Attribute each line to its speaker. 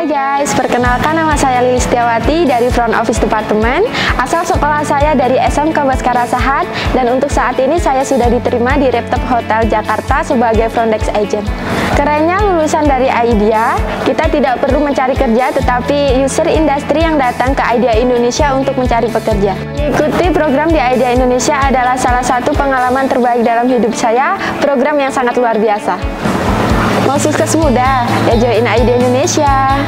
Speaker 1: Hai guys, perkenalkan nama saya Lili Setiawati dari Front Office Department. Asal sekolah saya dari SMK Baskara Sahat dan untuk saat ini saya sudah diterima di Reptop Hotel Jakarta sebagai Frontex agent. Kerennya lulusan dari IDEA, kita tidak perlu mencari kerja tetapi user industri yang datang ke IDEA Indonesia untuk mencari pekerja. Mengikuti program di IDEA Indonesia adalah salah satu pengalaman terbaik dalam hidup saya, program yang sangat luar biasa. Mau sukses muda? Ya join IDEA Indonesia.